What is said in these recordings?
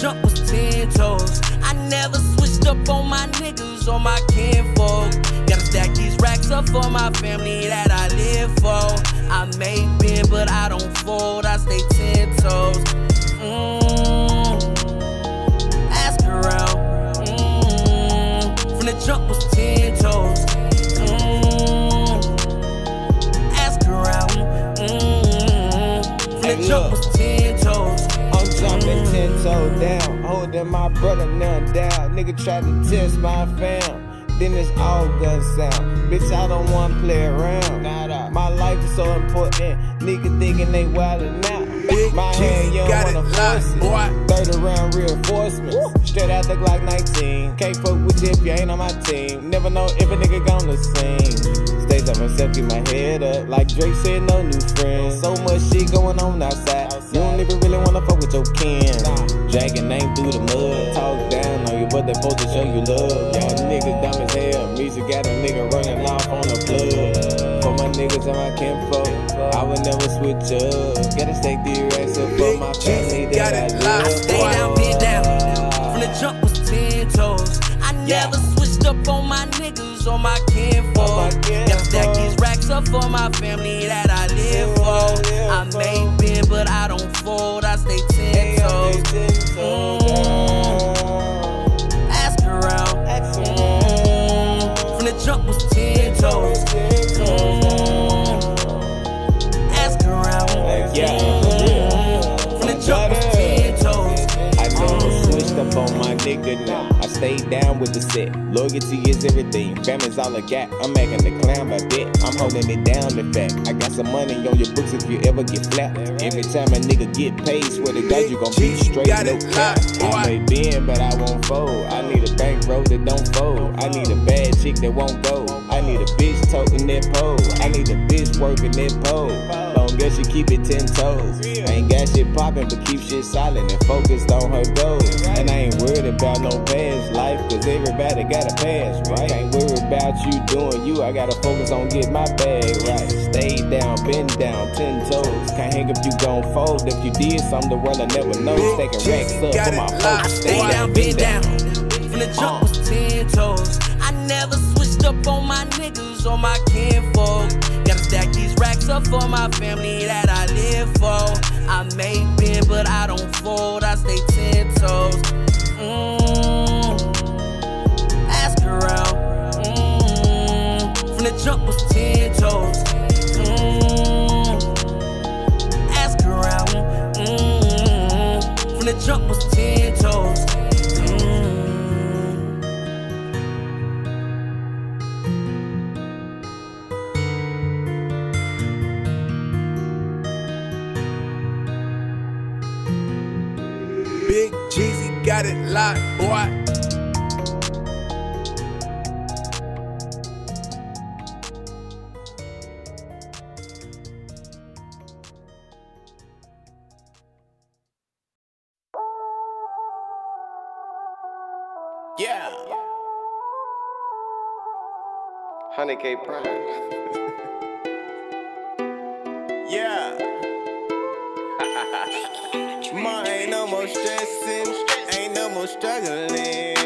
jump with ten toes. I never switched up on my niggas or my kinfolk. Gotta stack these racks up for my family that I live for. I may bend, but I don't fold. I stay ten toes. Mm. Ask around. Mm. From the jump toes down, holding my brother now down. Nigga tried to test my fam. Then it's all gun sound. Bitch, I don't wanna play around. My life is so important. Nigga thinking they wildin' out. Big My hand, you don't got it wanna locked, force it. boy. 30 round reinforcements. Straight out the Glock 19. Can't fuck with you if you ain't on my team. Never know if a nigga gonna sing. Stays on myself, keep my head up. Like Drake said, no new friends. So much shit going on outside. You don't even really wanna fuck with your kin. Dragging name through the mud. Talk down on you, but they supposed to show you love. Y'all niggas dumb as hell. Music got a nigga running off on the plug. For my niggas and my kinfolk, I would never switch up. Gotta stack these racks up for my G's family got that it I locked. love. I stay down, bend down. From the jump was ten toes. I never switched up on my niggas or my kinfolk. On my kinfolk. Gotta stack these racks up for my family that I live for. I may bend, but I don't nigga now. I stayed down with the set. Loyalty is everything. Family's all I got. I'm making the clown my bet. I'm holding it down, the fact. I got some money on your books if you ever get flat. Every time a nigga get paid, swear to God, you gon' be straight. Got No cap. I may bend, but I won't fold. I need a bankroll that don't fold. I need a bad chick that won't go. I need a bitch toting that pole. I need a bitch working that pole. As she keep it ten toes. Ain't got shit poppin', but keep shit silent and focused on her goals. And I ain't worried about no past life, cause everybody got a past, right? Ain't worried about you doing you, I gotta focus on get my bag right. Stay down, bend down, ten toes. Can't hang if you gon' fold. If you did something, the world will never know. Staking racks up for my folks. Stay down, bend down. From the jump was ten toes. I never switched up on my niggas or my kinfolk. Gotta stack these up for my family that I live for. I may 100K prime. yeah. Ma, ain't no more stressing, ain't no more struggling.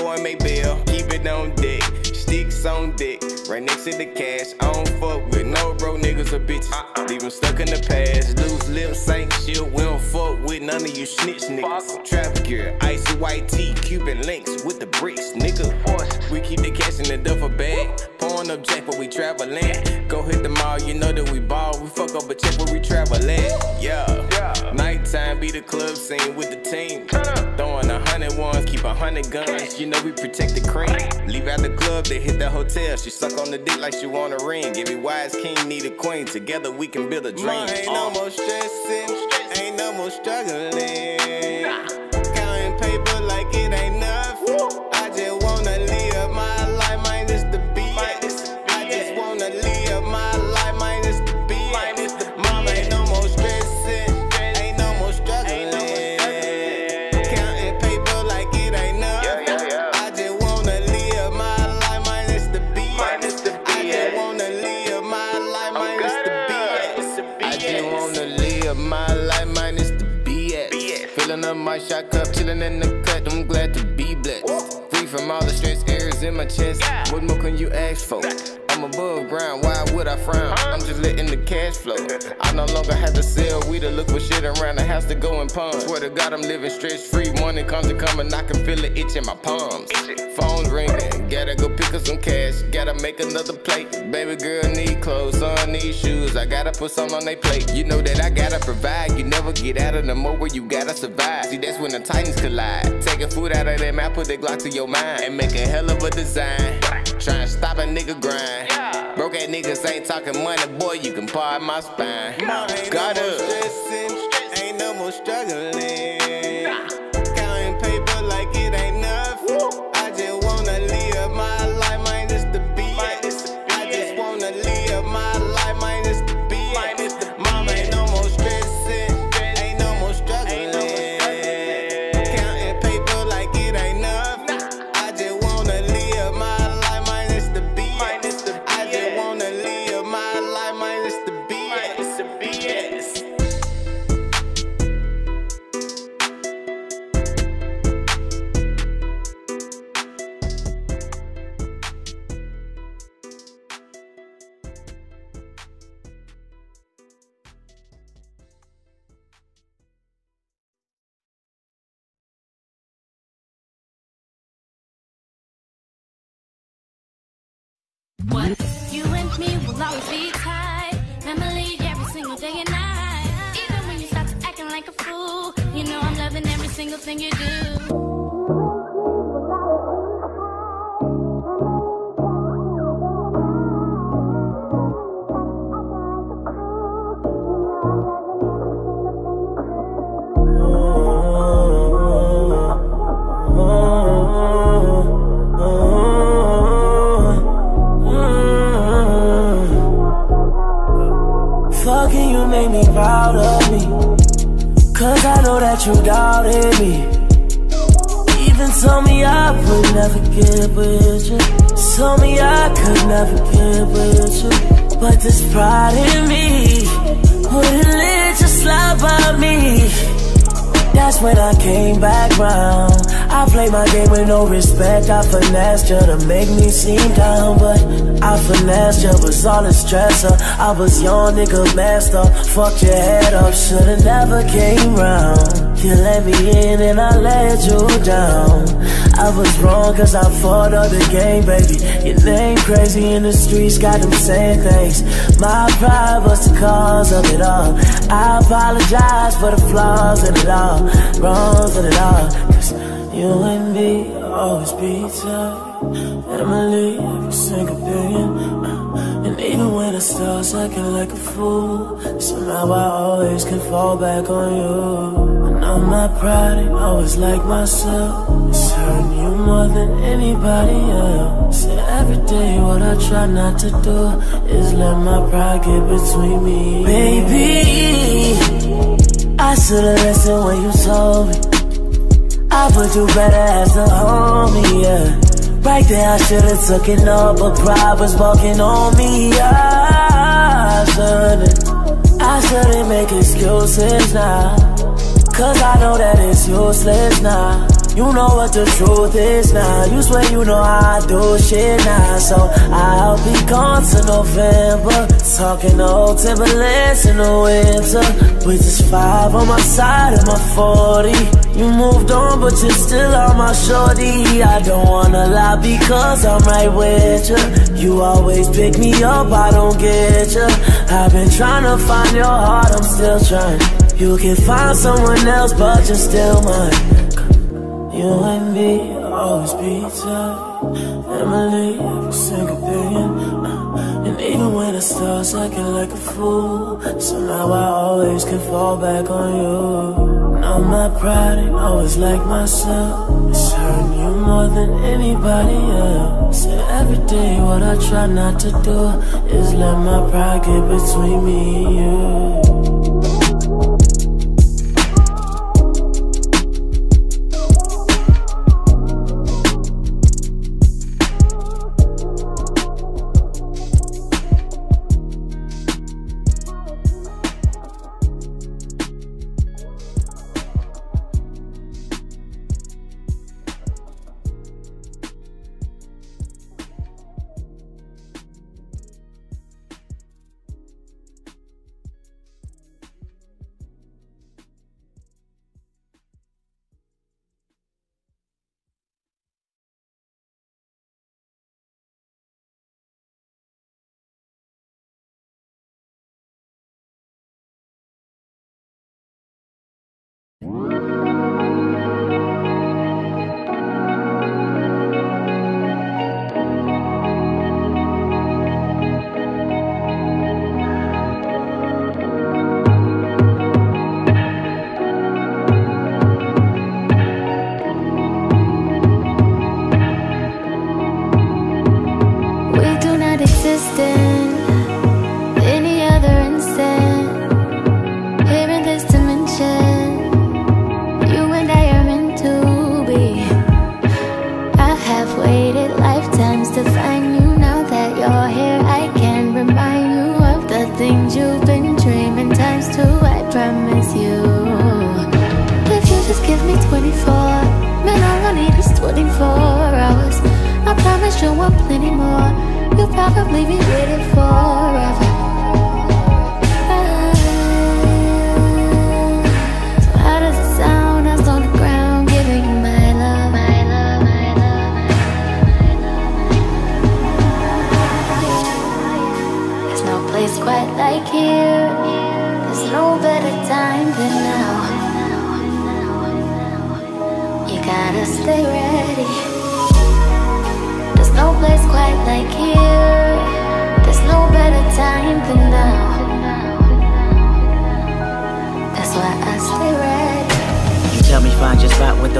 Cash to go and make bail. Keep it on deck, sticks on deck, right next to the cash. I don't fuck with no bro niggas or bitches. Uh-uh. Leave 'em stuck in the past. Loose lips ain't shit. We don't fuck with none of you snitch niggas. Trap gear, icy white tee, Cuban links with the bricks, nigga. We keep the cash in the duffel bag. Pouring up jack, but we travelin'. Go hit the mall, you know that we ball. We fuck up a check where we travel at. Yeah. Nighttime be the club scene with the team. Throwing a hundred ones, keep a hundred guns. You know we protect the cream. Leave out the club, they hit the hotel. She suck on the dick like she want a ring. Give me wise king, need a queen. Together we can build a dream. ain't no uh. more stressing, ain't no more struggling. on a shot cup, chillin' in the cut. I'm glad to be blessed. Free from all the stress, airs in my chest. What more can you ask for? I'm above ground, why would I frown? I'm just letting the cash flow. I no longer have to sell weed to look for shit around the house to go and pump. Swear to God, I'm living stress free. Morning comes and come and I can feel it itch in my palms. Phone's ringing, gotta go pick up some cash, gotta make another plate. Baby girl need clothes, son need shoes. I gotta put some on they plate. You know that I gotta provide. You never get out of the mode where you gotta survive. See, that's when the titans collide. Taking food out of their mouth, put the Glock to your mind, and make a hell of a design. Try to stop a nigga grind. Niggas ain't talking money, boy, you can part my spine. Got up. ain't no more struggling. What? You and me will always be tied. Memory every single day and night. Even when you start acting like a fool, you know I'm loving every single thing you do. That you doubted me. Even told me I would never get with you. Told me I could never get with you. But this pride in me wouldn't let you slide by me. That's when I came back round. I played my game with no respect. I finessed you to make me seem down, but I finessed you was all a stressor. I was young nigga master. Fucked your head up, shoulda never came round. You let me in and I let you down. I was wrong cause I fought up the game, baby. Your name crazy in the streets, got them saying things. My pride was the cause of it all. I apologize for the flaws in it all, wrongs in it all. Cause you and me always be tight. Emily, every single billion. And even when I start acting like a fool, somehow I always can fall back on you. I know my pride ain't always like myself. It's hurting you more than anybody else. So every day, what I try not to do is let my pride get between me. Baby, I should've listened when you told me. I would do better as a homie, yeah. Right there, I should've took it all, but pride was walking on me. I shouldn't, I shouldn't make excuses now. Cause I know that it's useless now. You know what the truth is now. You swear you know how I do shit now. So I'll be gone to November. Talking old Timberlands in the winter. With this five on my side of my 40. You moved on, but you're still on my shorty. I don't wanna lie because I'm right with you. You always pick me up, I don't get you. I've been trying to find your heart, I'm still trying. You can find someone else, but you're still mine. You and me always be tight. Emily, every single billion. And even when I start acting like a fool, somehow I always can fall back on you. Know my pride ain't always like myself. It's hurting you more than anybody else. So every day, what I try not to do is let my pride get between me and you. My love. There's no place quite like here. There's no better time than now. You gotta stay.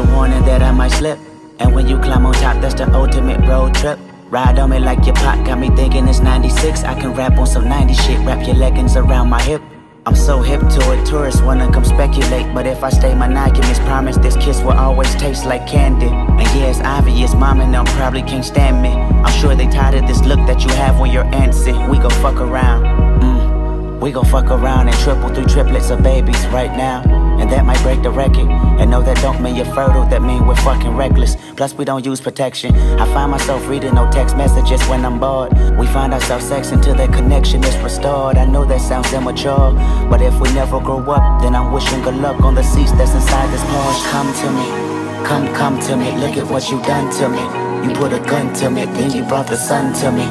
The warning that I might slip. And when you climb on top, that's the ultimate road trip. Ride on me like your pot, got me thinking it's 96. I can rap on some 90 shit, wrap your leggings around my hip. I'm so hip to it, tourists wanna come speculate. But if I stay monogamous, promise this kiss will always taste like candy. And yeah, it's obvious, mom and them probably can't stand me. I'm sure they tired of this look that you have when you're antsy. We gon' fuck around. Mm. We gon' fuck around and triple through triplets of babies right now. That might break the record. And no, that don't mean you're fertile, that mean we're fucking reckless. Plus, we don't use protection. I find myself reading no text messages when I'm bored. We find ourselves sex until that connection is restored. I know that sounds immature, but if we never grow up, then I'm wishing good luck on the seats that's inside this Porsche. Come to me, come, come to me. Look at what you done to me. You put a gun to me, then you brought the sun to me.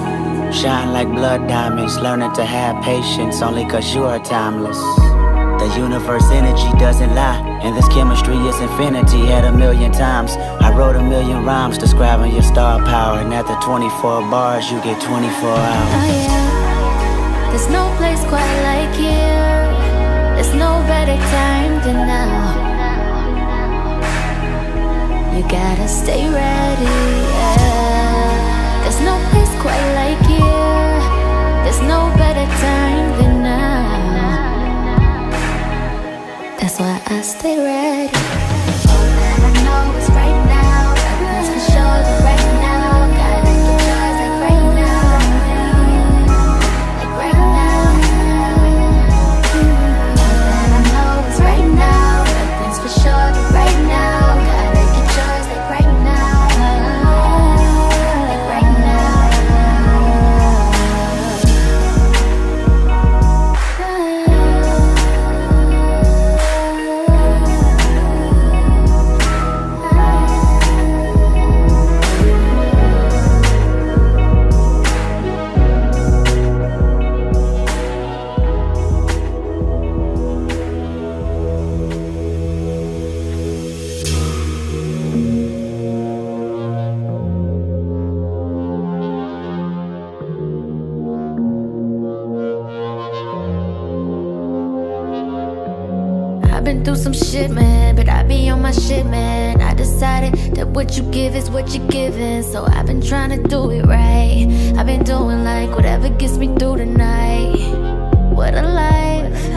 Shine like blood diamonds, learning to have patience only cause you are timeless. The universe energy doesn't lie, and this chemistry is infinity at a million times. I wrote a million rhymes describing your star power, and after 24 bars, you get 24 hours. Oh yeah, there's no place quite like here. There's no better time than now. You gotta stay ready. What you give is what you're giving, so I've been trying to do it right. I've been doing like whatever gets me through the night. What a life.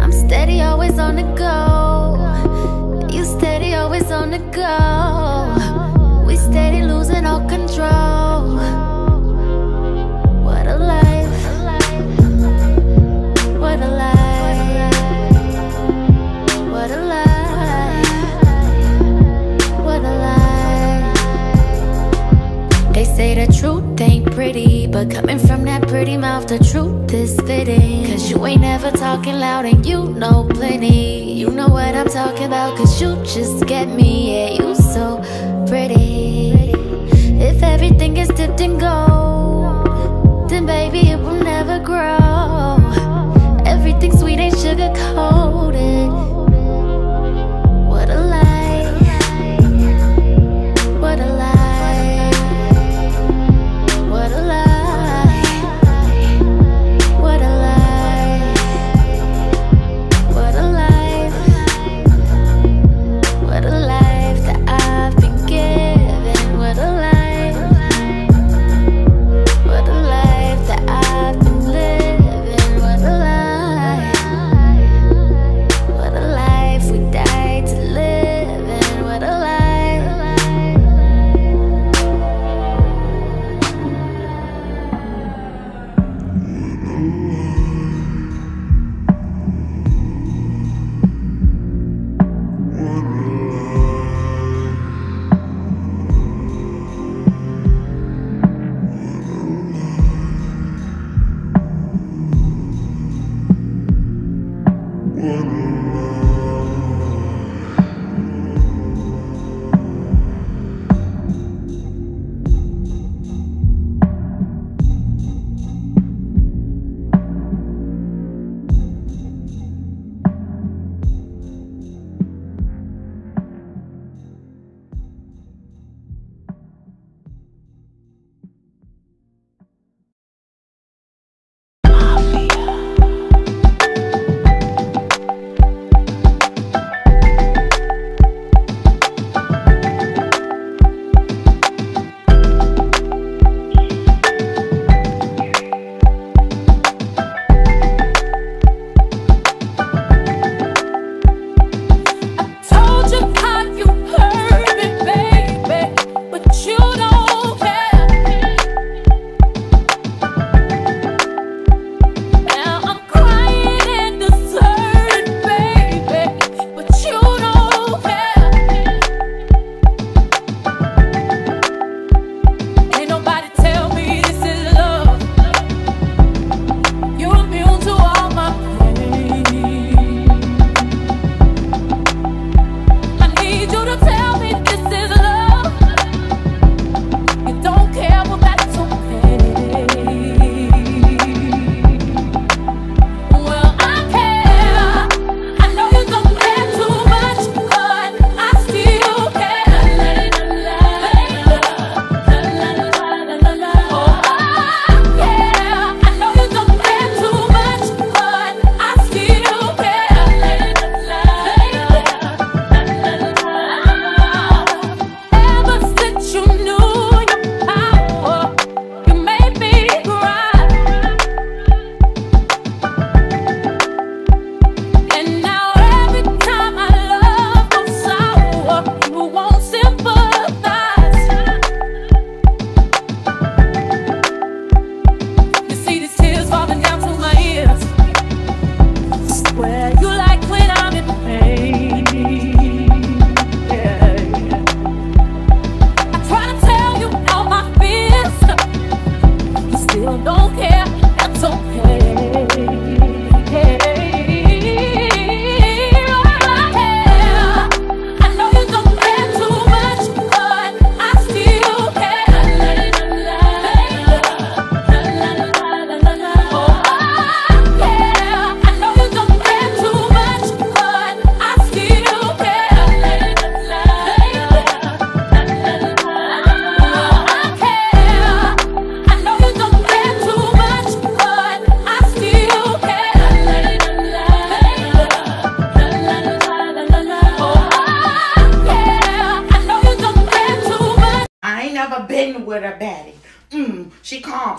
I'm steady, always on the go. You steady, always on the go. We steady losing all control. Pretty, but coming from that pretty mouth, the truth is fitting. Cause you ain't never talking loud and you know plenty. You know what I'm talking about, cause you just get me. Yeah, you so pretty. If everything is dipped in gold, then baby it will never grow. Everything sweet ain't sugar coated.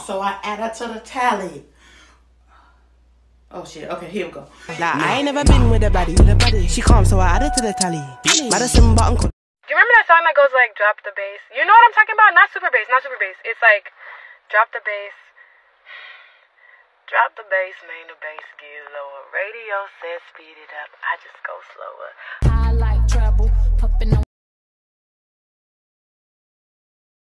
So I add her to the tally. Oh shit, okay, here we go. Nah, I ain't never been with a baddie, with a baddie. She calm, so I add her to the tally. Madison button. Do you remember that song that goes like drop the bass? You know what I'm talking about? Not super bass, not super bass. It's like drop the bass. Drop the bass, main the bass get lower. Radio says speed it up. I just go slower. I like trouble, puffin' on